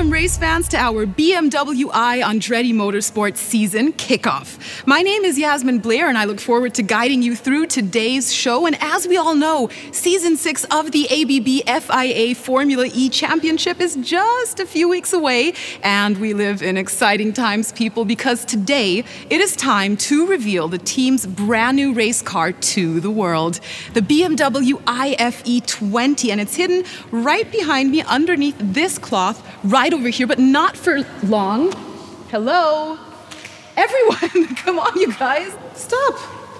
Welcome, race fans, to our BMW i Andretti Motorsport season kickoff. My name is Yasmin Blair, and I look forward to guiding you through today's show. And as we all know, season six of the ABB FIA Formula E Championship is just a few weeks away. And we live in exciting times, people, because today it is time to reveal the team's brand new race car to the world the BMW iFE 20. And it's hidden right behind me underneath this cloth right over here, but not for long. Hello? Everyone, come on, you guys. Stop.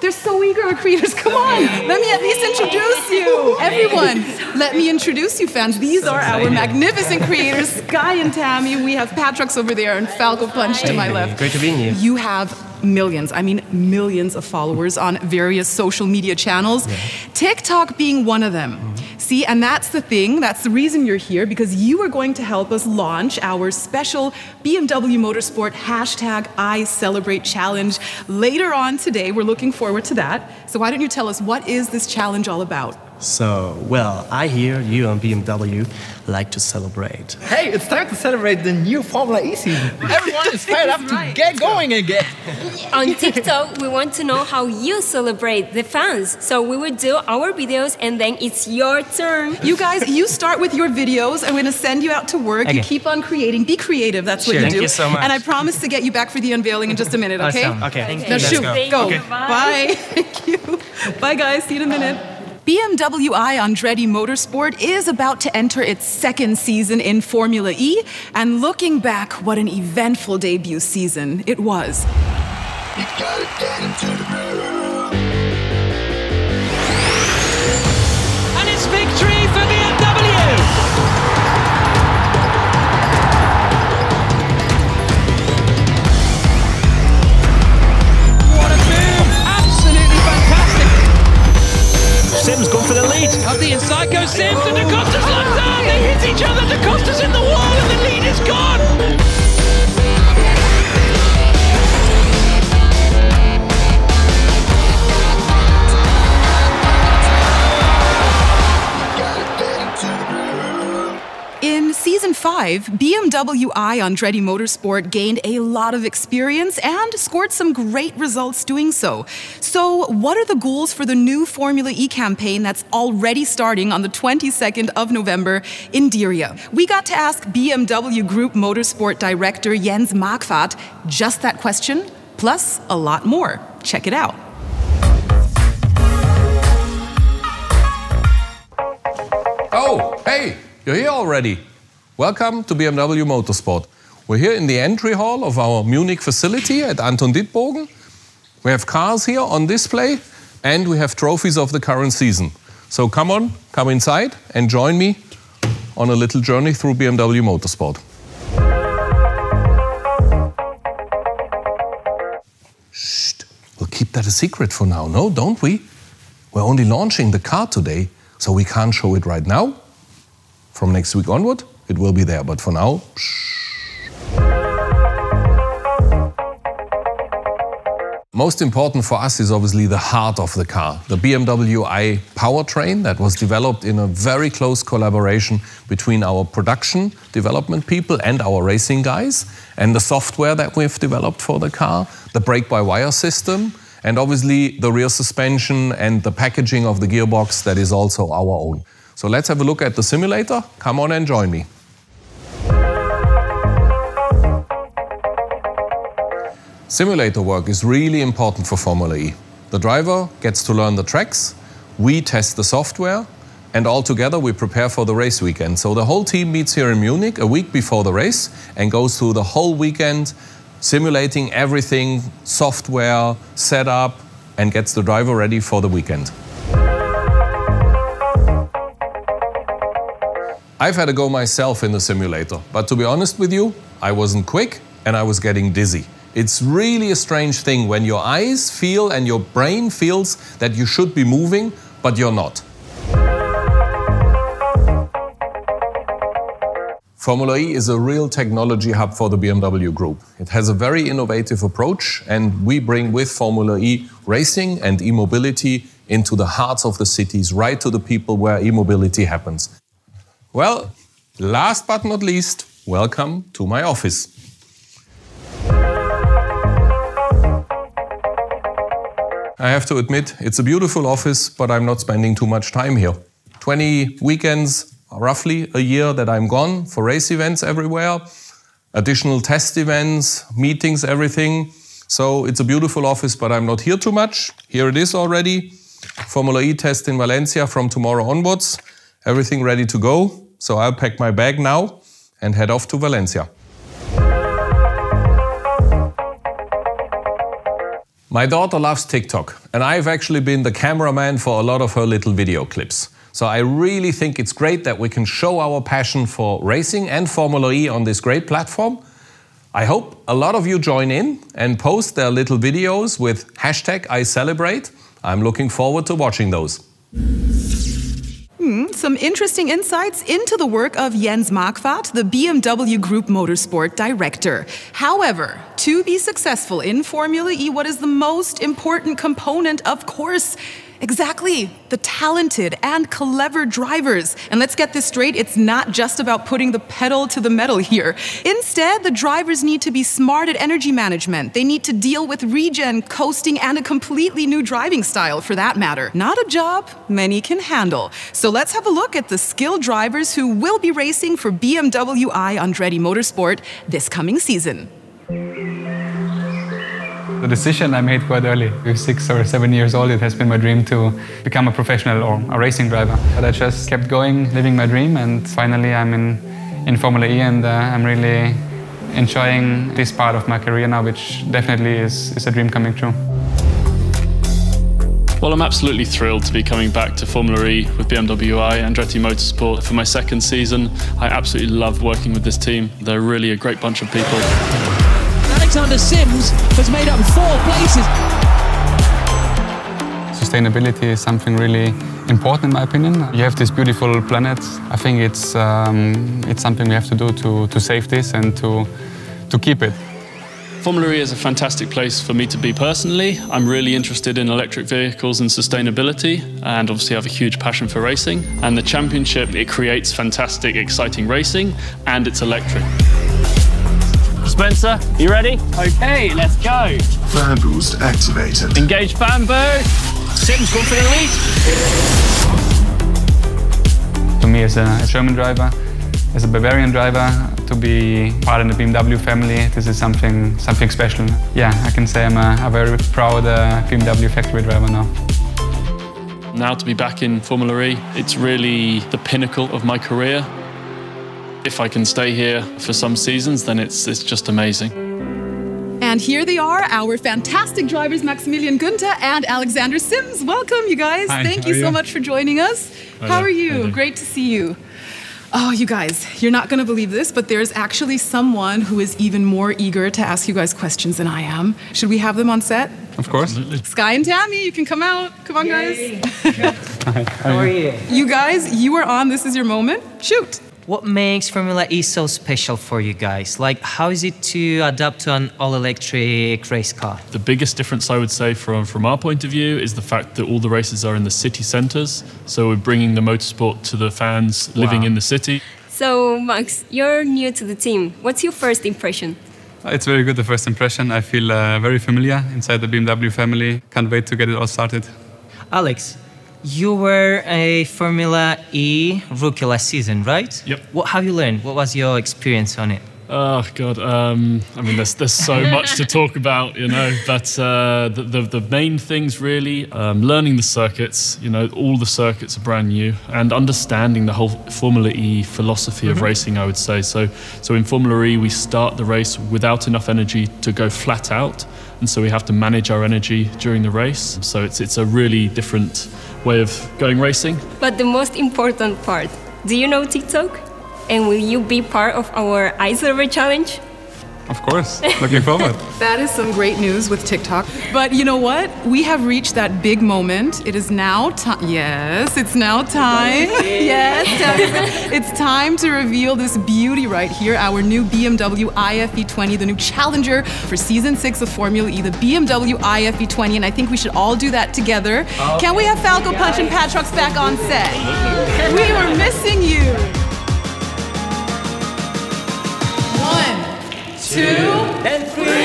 They're so eager, our creators. Come on. Let me at least introduce you. Everyone, let me introduce you, fans. These are our magnificent creators, Sky and Tammy. We have Patrux over there and Falco Punch to my left. Great to be here. You have millions, I mean millions of followers on various social media channels, yeah. TikTok being one of them. Mm-hmm. See, and that's the thing, that's the reason you're here, because you are going to help us launch our special BMW Motorsport hashtag I Celebrate Challenge later on today. We're looking forward to that. So why don't you tell us what is this challenge all about? So, well, I hear you and BMW like to celebrate. Hey, it's time to celebrate the new Formula E season. Everyone is fired up right. to get going again. on TikTok, we want to know how you celebrate the fans. So we will do our videos and then it's your turn. You guys, you start with your videos. I'm going to send you out to work. Okay. You keep on creating. Be creative. That's what sure. you do. Thank you so much. And I promise to get you back for the unveiling in just a minute, okay? Awesome. Okay. Thank now you. shoot. Go. go. Okay. Bye. Bye. Thank you. Bye, guys. See you in a minute. BMW i Andretti Motorsport is about to enter its second season in Formula E, and looking back, what an eventful debut season it was. Up the inside goes 2005, BMW i Andretti Motorsport gained a lot of experience and scored some great results doing so. So, what are the goals for the new Formula E campaign that's already starting on the 22nd of November in Diriyah? We got to ask BMW Group Motorsport Director Jens Marquardt just that question, plus a lot more. Check it out. Oh, hey, you're here already. Welcome to BMW Motorsport. We're here in the entry hall of our Munich facility at Anton Dittbogen. We have cars here on display and we have trophies of the current season. So come on, come inside and join me on a little journey through BMW Motorsport. Shh, we'll keep that a secret for now, no, don't we? We're only launching the car today, so we can't show it right now. From next week onward, it will be there. But for now, Most important for us is obviously the heart of the car, the BMW i powertrain that was developed in a very close collaboration between our production development people and our racing guys, and the software that we've developed for the car, the brake-by-wire system, and obviously the rear suspension and the packaging of the gearbox that is also our own. So let's have a look at the simulator. Come on and join me. Simulator work is really important for Formula E. The driver gets to learn the tracks, we test the software, and all together we prepare for the race weekend. So the whole team meets here in Munich a week before the race and goes through the whole weekend simulating everything, software, setup, and gets the driver ready for the weekend. I've had a go myself in the simulator, but to be honest with you, I wasn't quick and I was getting dizzy. It's really a strange thing when your eyes feel and your brain feels that you should be moving, but you're not. Formula E is a real technology hub for the BMW Group. It has a very innovative approach, and we bring with Formula E racing and e-mobility into the hearts of the cities, right to the people where e-mobility happens. Well, last but not least, welcome to my office. I have to admit, it's a beautiful office, but I'm not spending too much time here. 20 weekends, roughly a year that I'm gone for race events everywhere, additional test events, meetings, everything. So it's a beautiful office, but I'm not here too much. Here it is already. Formula E test in Valencia from tomorrow onwards. Everything ready to go. So I'll pack my bag now and head off to Valencia. My daughter loves TikTok, and I've actually been the cameraman for a lot of her little video clips. So I really think it's great that we can show our passion for racing and Formula E on this great platform. I hope a lot of you join in and post their little videos with hashtag I celebrate. I'm looking forward to watching those. Hmm, some interesting insights into the work of Jens Marquardt, the BMW Group Motorsport director. However, to be successful in Formula E, what is the most important component? Of course, Exactly, the talented and clever drivers. And let's get this straight it's not just about putting the pedal to the metal here. Instead, the drivers need to be smart at energy management. They need to deal with regen, coasting, and a completely new driving style for that matter. Not a job many can handle. So let's have a look at the skilled drivers who will be racing for BMW i Andretti Motorsport this coming season. The decision I made quite early. With six or seven years old, it has been my dream to become a professional or a racing driver. But I just kept going, living my dream, and finally I'm in, in Formula E, and uh, I'm really enjoying this part of my career now, which definitely is, is a dream coming true. Well, I'm absolutely thrilled to be coming back to Formula E with BMW i Andretti Motorsport for my second season. I absolutely love working with this team. They're really a great bunch of people. Alexander Sims has made up four places. Sustainability is something really important in my opinion. You have this beautiful planet. I think it's, um, it's something we have to do to, to save this and to, to keep it. Formula E is a fantastic place for me to be personally. I'm really interested in electric vehicles and sustainability, and obviously I have a huge passion for racing. And the championship, it creates fantastic, exciting racing, and it's electric. Spencer, you ready? Okay, let's go. Fan boost activated. Engage fan boost. Sims going for the lead. To me, as a German driver, as a Bavarian driver, to be part of the BMW family, this is something something special. Yeah, I can say I'm a, a very proud uh, BMW factory driver now. Now to be back in Formula E, it's really the pinnacle of my career. If I can stay here for some seasons, then it's, it's just amazing. And here they are, our fantastic drivers, Maximilian Günther and Alexander Sims. Welcome, you guys. Hi, Thank you so much for joining us. Oh, how, how are you? Great to see you. Oh, you guys, you're not going to believe this, but there's actually someone who is even more eager to ask you guys questions than I am. Should we have them on set? Of course. Absolutely. Sky and Tammy, you can come out. Come on, Yay. guys. Hi. How are you? You guys, you are on. This is your moment. Shoot. What makes Formula E so special for you guys? Like, how is it to adapt to an all-electric race car? The biggest difference I would say from, from our point of view is the fact that all the races are in the city centres. So we're bringing the motorsport to the fans living Wow. in the city. So, Max, you're new to the team. What's your first impression? It's very good, the first impression. I feel uh, very familiar inside the BMW family. Can't wait to get it all started. Alex, you were a Formula E rookie last season, right? Yep. What have you learned? What was your experience on it? Oh God! Um, I mean, there's there's so much to talk about, you know. But uh, the, the the main things really, um, learning the circuits. You know, all the circuits are brand new, and understanding the whole Formula E philosophy of racing. I would say so. So in Formula E, we start the race without enough energy to go flat out, and so we have to manage our energy during the race. So it's it's a really different way of going racing. But the most important part do you know TikTok? And will you be part of our Ice Over Challenge? Of course, looking forward. That is some great news with TikTok. But you know what? We have reached that big moment. It is now time. Yes, it's now time. yes, it's time to reveal this beauty right here, our new BMW iFE20, the new challenger for season six of Formula E, the BMW iFE20. And I think we should all do that together. Can we have Falco Punch and Patrox back on set? We were missing you. Two, and three.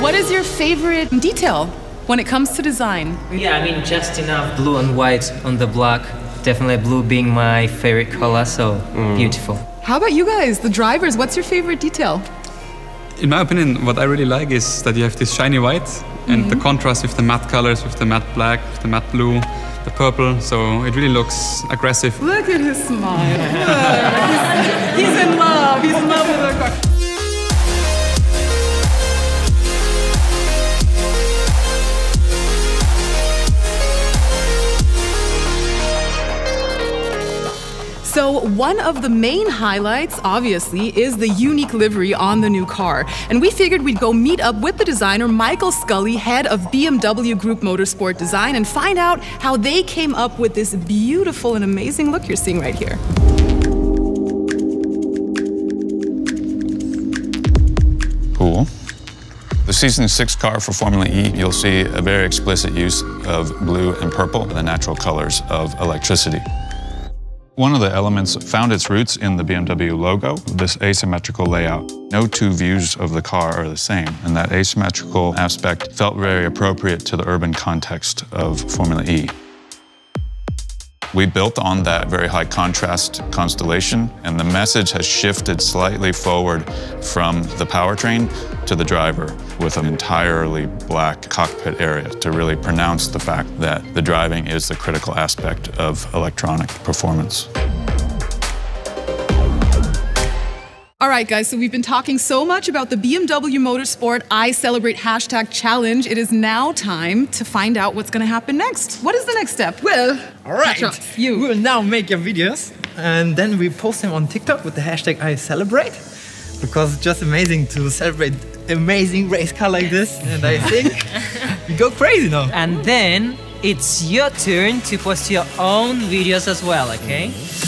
What is your favorite detail when it comes to design? Yeah, I mean, just enough blue and white on the block. Definitely blue being my favorite color, so mm. beautiful. How about you guys, the drivers? What's your favorite detail? In my opinion, what I really like is that you have this shiny white and the mm-hmm. contrast with the matte colors, with the matte black, with the matte blue, the purple. So it really looks aggressive. Look at his smile. He's, he's in love. He's in love with the car. So, one of the main highlights, obviously, is the unique livery on the new car. And we figured we'd go meet up with the designer, Michael Scully, head of BMW Group Motorsport Design, and find out how they came up with this beautiful and amazing look you're seeing right here. Cool. The season six car for Formula E, you'll see a very explicit use of blue and purple, the natural colors of electricity. One of the elements found its roots in the BMW logo, this asymmetrical layout. No two views of the car are the same, and that asymmetrical aspect felt very appropriate to the urban context of Formula E. We built on that very high contrast constellation, and the message has shifted slightly forward from the powertrain to the driver with an entirely black cockpit area to really pronounce the fact that the driving is the critical aspect of electronic performance. All right, guys, so we've been talking so much about the BMW Motorsport I Celebrate hashtag challenge. It is now time to find out what's going to happen next. What is the next step? Well, all right. Petros, We will now make your videos and then we post them on TikTok with the hashtag I celebrate because it's just amazing to celebrate amazing race car like this. And I think we go crazy now. And then it's your turn to post your own videos as well, okay? Mm-hmm.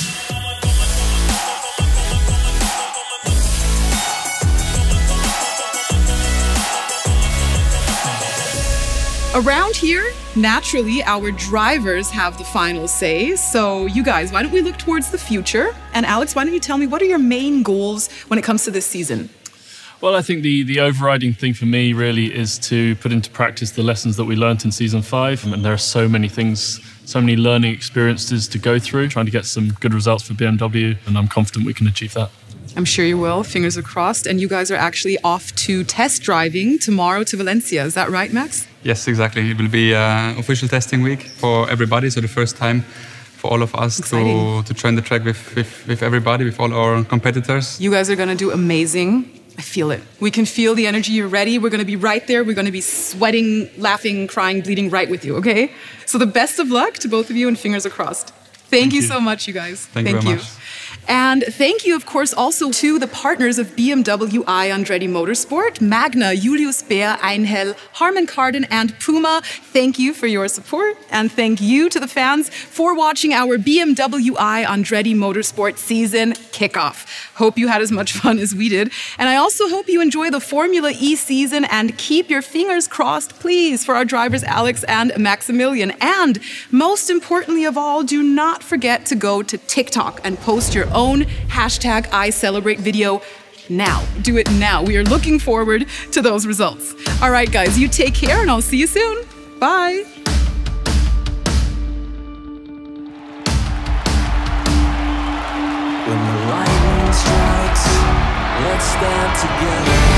Around here, naturally, our drivers have the final say. So, you guys, why don't we look towards the future? And Alex, why don't you tell me what are your main goals when it comes to this season? Well, I think the, the overriding thing for me really is to put into practice the lessons that we learnt in season five. And there are so many things, so many learning experiences to go through, trying to get some good results for BMW. And I'm confident we can achieve that. I'm sure you will. Fingers are crossed. And you guys are actually off to test driving tomorrow to Valencia. Is that right, Max? Yes, exactly. It will be uh, official testing week for everybody. So the first time for all of us to, Exciting. to join the track with, with, with everybody, with all our competitors. You guys are going to do amazing. I feel it. We can feel the energy. You're ready. We're going to be right there. We're going to be sweating, laughing, crying, bleeding right with you, okay? So, the best of luck to both of you and fingers crossed. Thank, you, you. so much, you guys. Thank you very much. And thank you, of course, also to the partners of BMW I Andretti Motorsport, Magna, Julius Baer, Einhell, Harman Kardon, and Puma. Thank you for your support. And thank you to the fans for watching our BMW I Andretti Motorsport season kickoff. Hope you had as much fun as we did. And I also hope you enjoy the Formula E season and keep your fingers crossed, please, for our drivers Alex and Maximilian. And most importantly of all, do not forget to go to TikTok and post your own hashtag I celebrate video now. Do it now. We are looking forward to those results. All right, guys, you take care and I'll see you soon. Bye. When the lightning strikes, let's stand together.